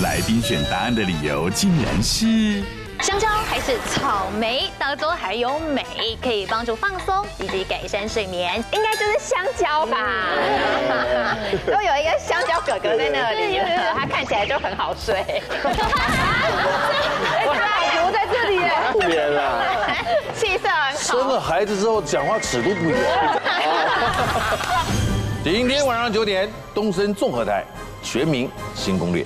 来宾选答案的理由竟然是香蕉还是草莓？当中还有镁，可以帮助放松以及改善睡眠。应该就是香蕉吧？都有一个香蕉哥哥在那里了，他看起来就很好睡。我在这里耶，不，气色很好。生了孩子之后讲话尺度不一样。今天晚上九点，东森综合台《全民新攻略》。